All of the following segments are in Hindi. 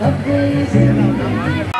The blazing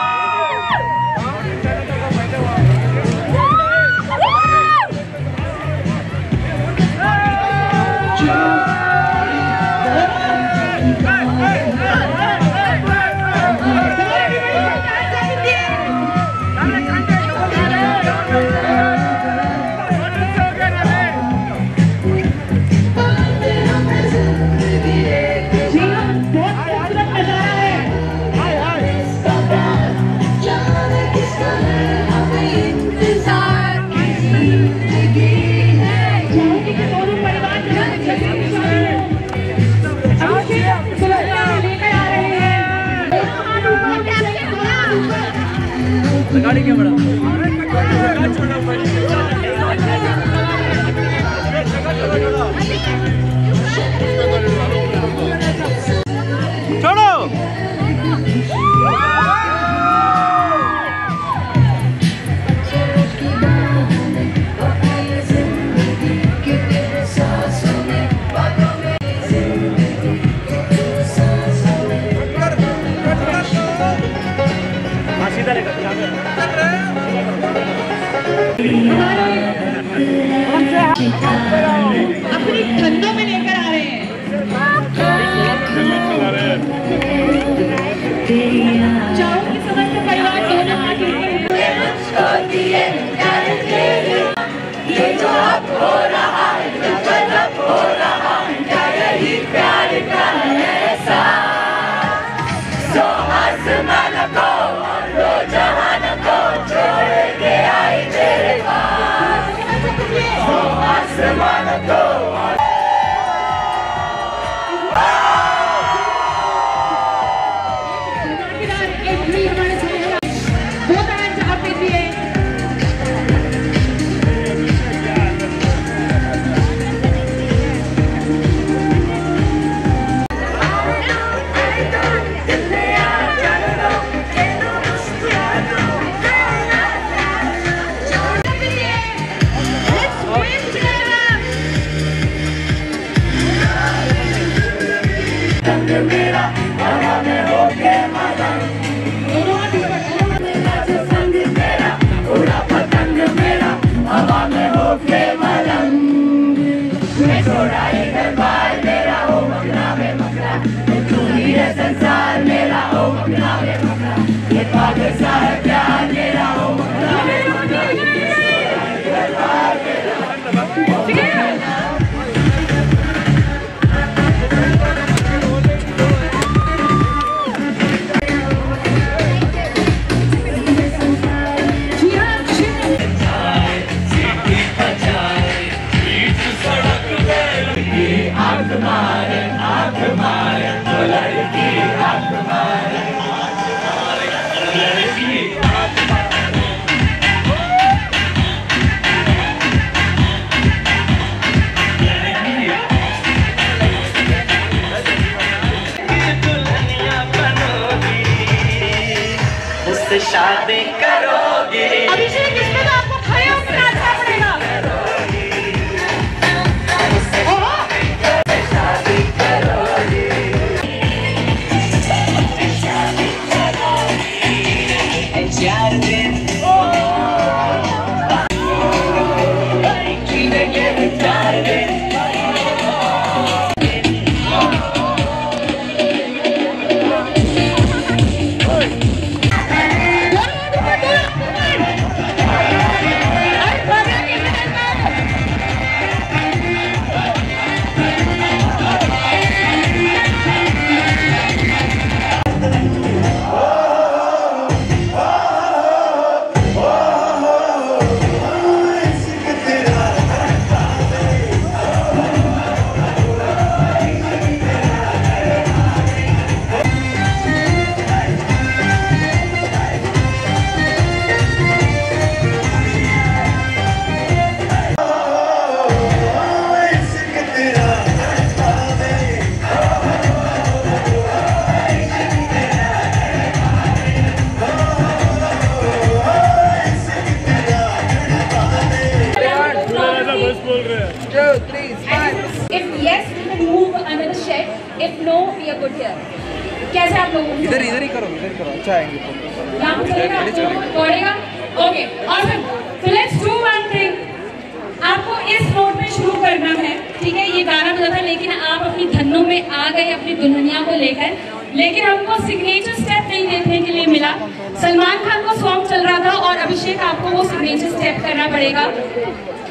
आपको वो सिग्नेचर स्टेप करना पड़ेगा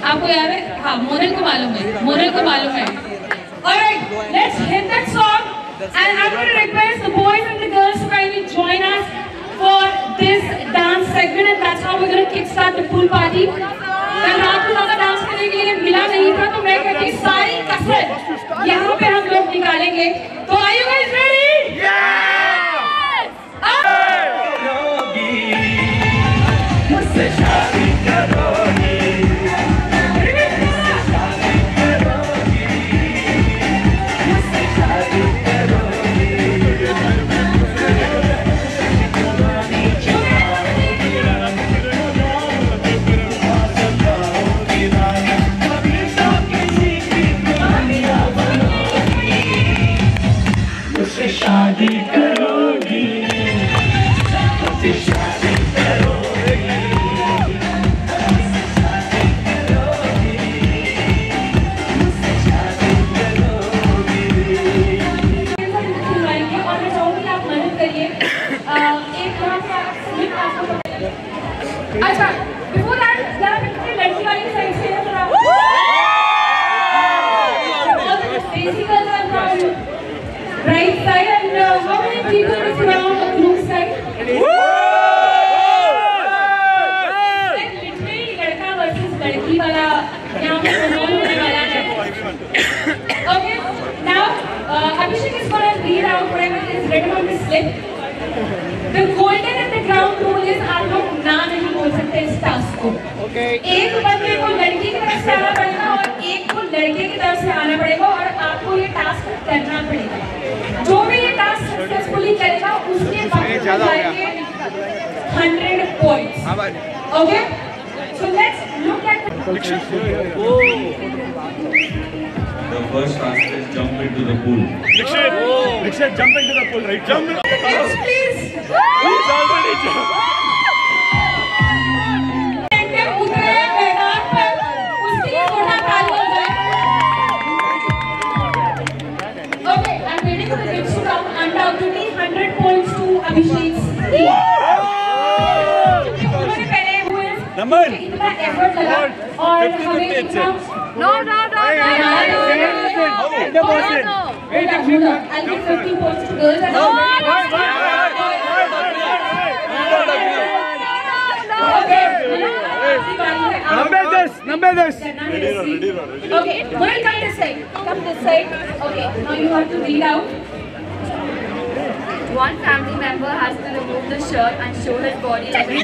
आपको याद है हाँ मोनल को मालूम है मोनल को मालूम है Alright, let's hit that song and I'm going to request the boys and the girls to kindly join us for this dance segment and that's how we're going to kickstart the pool party. कल रात को ज़्यादा डांस करने के लिए मिला नहीं था तो मैं कहती हूँ सारी कसरत यहाँ पे हम लोग निकालेंगे तो are you guys ready? मुझसे The golden and the ground rule is आप लोग ना नहीं बोल सकते इस टास्क को। Okay. एक बंदे को लड़की की तरफ़ से आना पड़ेगा और एक को लड़के की तरफ़ से आना पड़ेगा और आपको ये टास्क करना पड़ेगा। जो भी ये टास्क सक्सेसफुली करेगा उसके बाद hundred points okay so let's look at the first fastest jump into the pool. Dixit, oh. Jump into the pool, right? Jump. Please, please. He's already jumped. Okay, I'm waiting for the next round. Undoubtedly, 100 points to Abhishek. Number और हमें no, no, no, no, no, no. Wait, I'll give 50 votes to girls. No, no, no, no. Number this, number this. Okay, Murray, come this side. Come this side. Okay, now you have to read out. One family member has to remove the shirt and show his body like a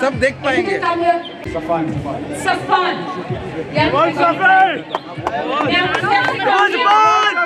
सब देख पाएँगे। सफान। सफान। सफान।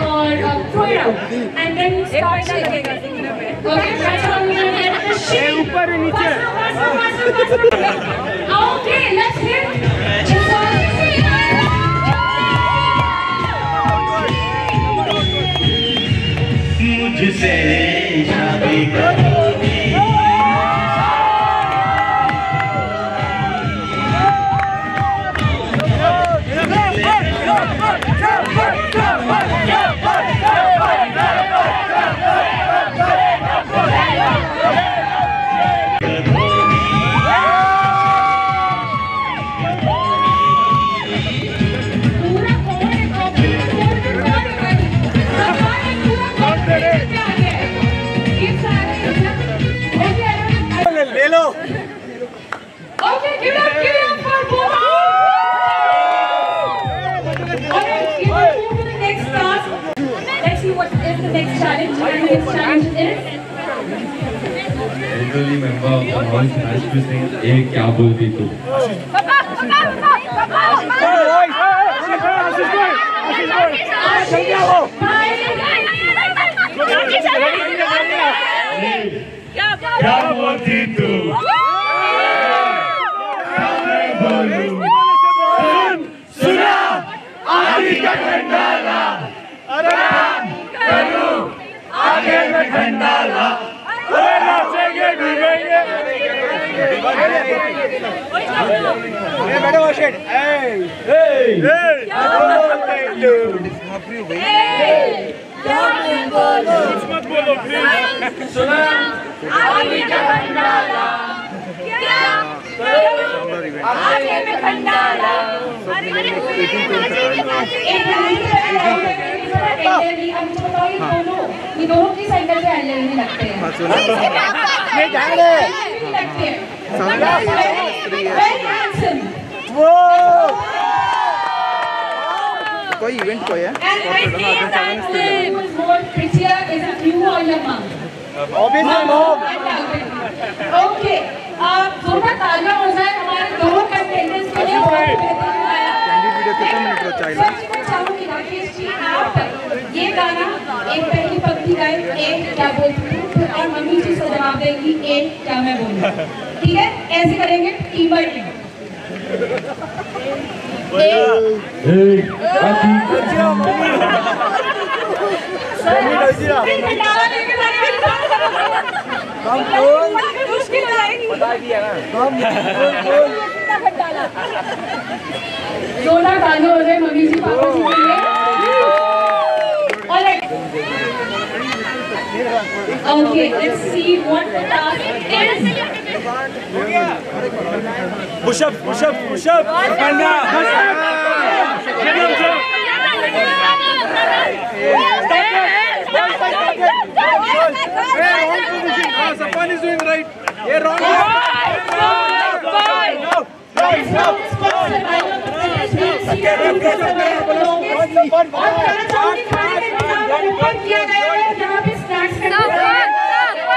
or uh, throw it out, and then start shaking. Okay, that's how we're going to get the shake. ऊपर ही नीचे. Okay, let's hit. मुझसे elderly member of the house has to sing "ए क्या बोलती तू." क्या बोलती तू? सुना आदि का खंडाला आगे में खंडाला नाचेंगे डूबेंगे बेटा वो शेड मत बोलो प्लीज़ सुना आगे में खंडाला दोनों ये दोनों किस एंगल पे एल्डरली लगते हैं। नहीं जाने लगते हैं। वेरी हैंडसम वो। कोई इवेंट कोई है? Your mom? ऑब्वियसली ओके आप जोरदार तालियाँ हो जाए हमारे दोनों कंटेस्टेंट्स के लिए बहुत बेहतरीन गाया। वीडियो कितना मिनट का चाहिए सबसे मैं चाहूँगी राकेश जी आप ये गाना एक पहली पंक्ति गाए एक क्या बोलती हूँ? फिर और मम्मी जी से जवाब देंगी एक क्या मैं बोलूँ। ठीक है? ऐसे करेंगे टीम बाई टीम। मुश्किल हो जाएगी। जोरदार तालियाँ हो जाए मम्मी जी पापा जी के लिए। Okay, let's see what the target is. Push up, push up, push up. Panda, push up. Get up, jump. Safan is doing right. Yeah, wrong. Can survive the longest. और कहना चाहूँगी खाने का इंतज़ाम ऊपर किया गया है जहाँ पे स्नैक्स का।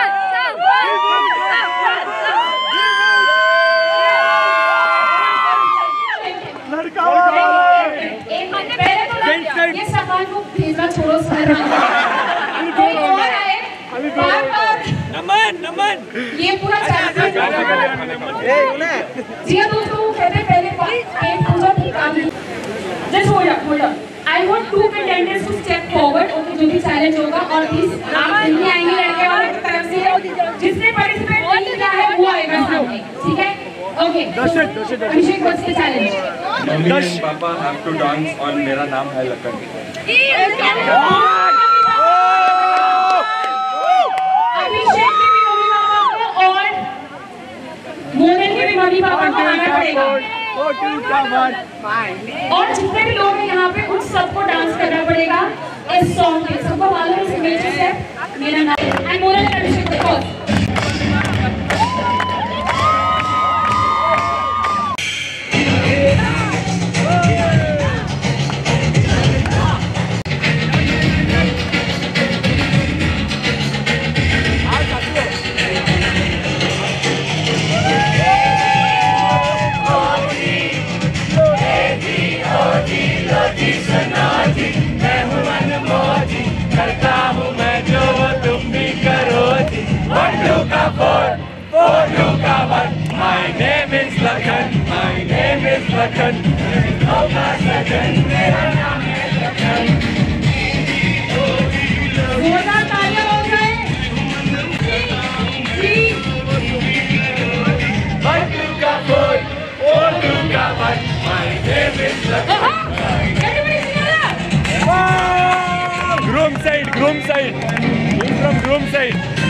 ये सामान को भेजना छोड़ो सर कोई और आए बार बार। नमन नमन। ये पूरा चैलेंज ए उन्हें। जी दोस्तों वो कहते हैं पहले पा- एक पूजा की काम just hold up hold up I want to to step forward okay जो भी चैलेंज होगा और आप नहीं आएँगे लड़के तरफ़ से जिसने पार्टिसिपेट नहीं किया है वो आएगा सामने ठीक है? Okay Abhishek what's the challenge mummy and papa have to dance on मेरा नाम है लखन। अभिषेक के भी मम्मी पापा को और मोदन के भी मम्मी पापा को आना पड़ेगा। और जितने भी लोग हैं यहाँ पे, उन सबको डांस करना पड़ेगा इस सॉन्ग में सबको मालूम है मेरा नाम and moral and My name is Lakhan. My name is Lakhan. जोरदार तालियाँ हो जाए जी everybody sing along. Groom side, groom side. He's from groom side.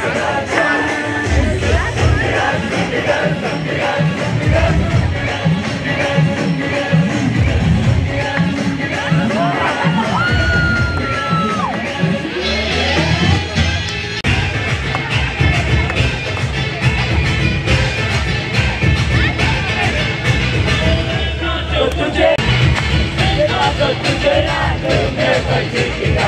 Don't you dare, don't you dare, don't ever take it.